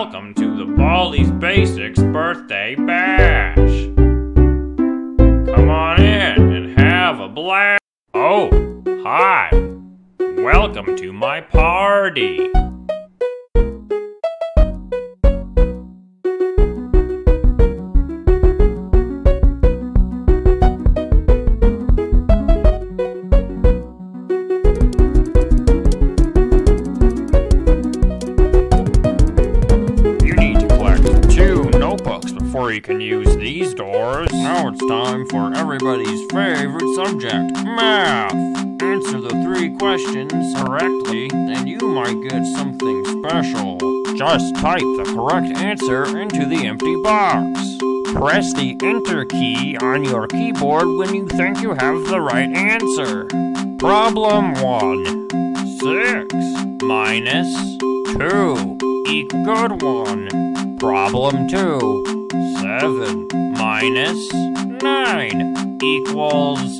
Welcome to the Baldi's Basics birthday bash. Come on in and have a blast. Oh, hi. Welcome to my party. Doors. Now it's time for everybody's favorite subject, math. Answer the three questions correctly, and you might get something special. Just type the correct answer into the empty box. Press the Enter key on your keyboard when you think you have the right answer. Problem 1. 6 minus 2 equal good one. Problem 2. 7 minus 9 equals...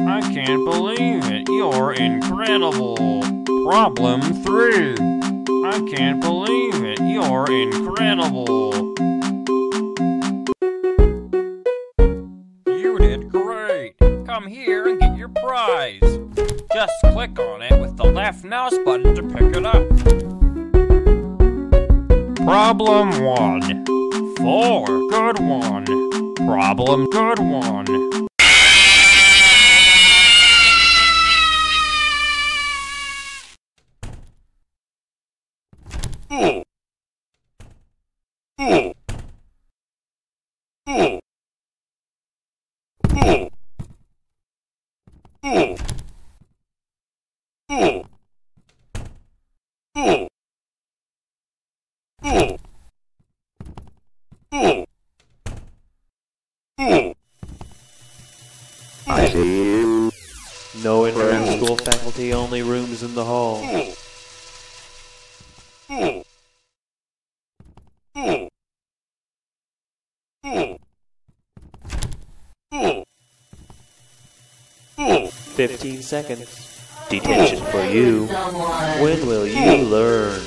I can't believe it. You're incredible. Problem 3. I can't believe it. You're incredible. You did great. Come here and get your prize. Just click on it with the left mouse button to pick it up. Problem 1. 4. Good one. Problem good one. I see you. No entering school faculty, only rooms in the hall. Fifteen seconds. Detention for you. When will you learn?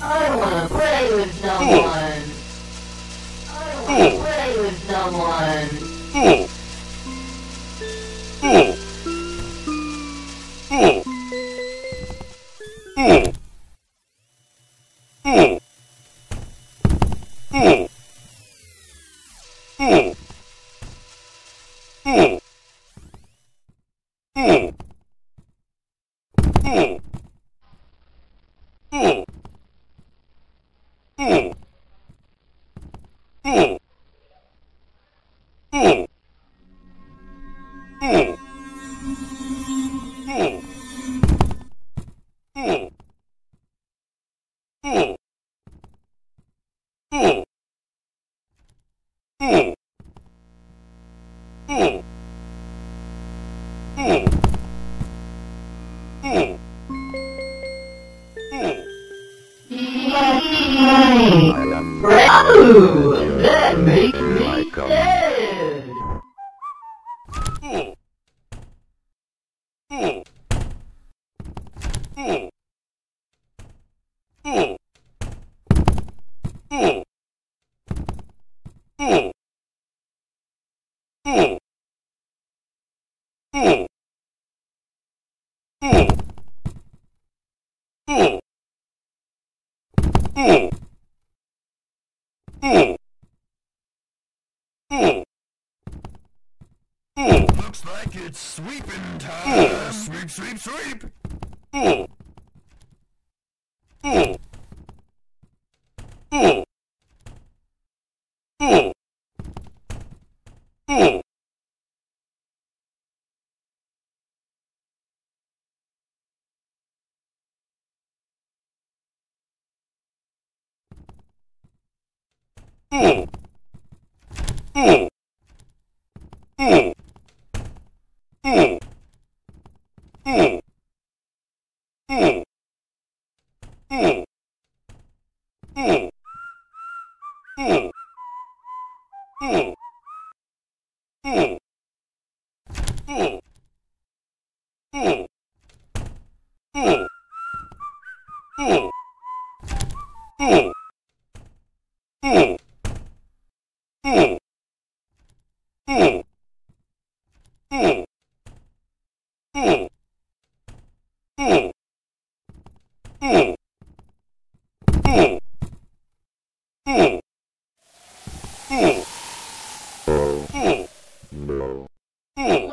I wanna play with someone with someone. Ooh. Ooh. Wanna play with someone. I am Ooh, that makes me Oh. Looks like it's sweeping time. Sweep, sweep, sweep. Oh. Oh. Oh. Hey!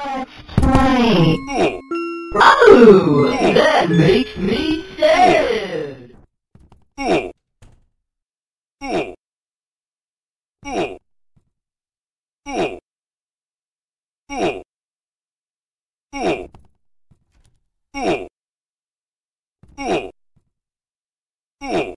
Let's play. Oh, that makes me sad. Hmm. Let's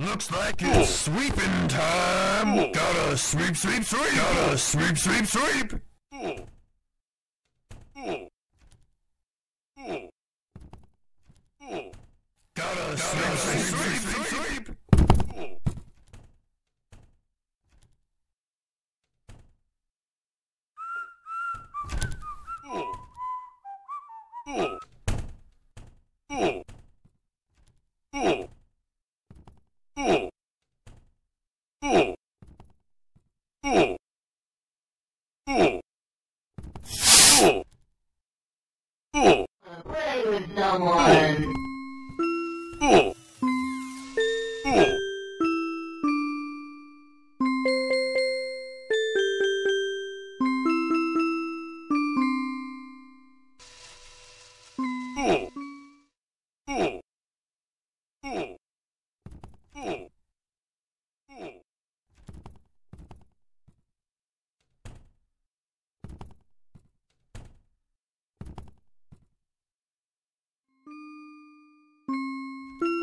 Looks like it's sweeping time. Gotta sweep, sweep, sweep. Gotta sweep, sweep, sweep. Gotta sweep, sweep, sweep, sweep.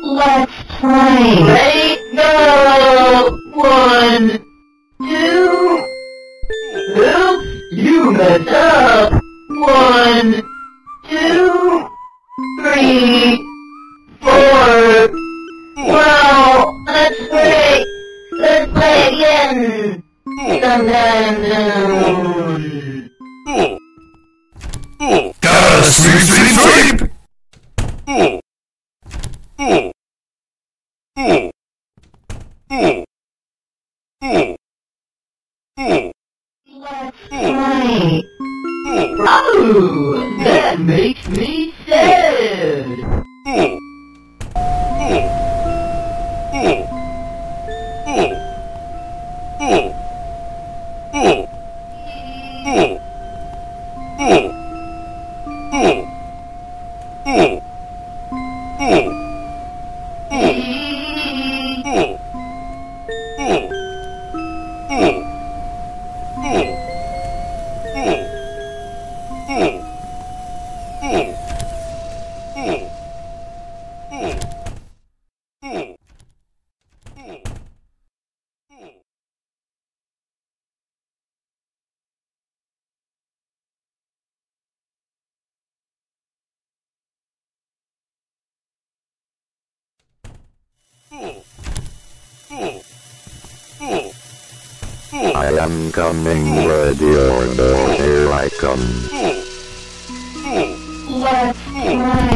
Let's play. Ready? Go! One, two. Oops, you messed up. One, two, three, four. Wow, that's great. Let's play again. Sometime soon. Gotta sweep, sweep, sweep. That makes me sad. I am coming, ready or no, here I come. Let's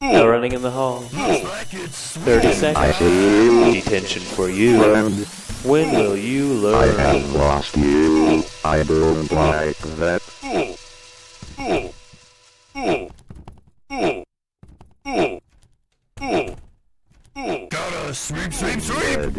Now running in the hall. 30 seconds. Detention for you. When will you learn? I have lost you. I don't like that. Gotta sweep, sweep, sweep!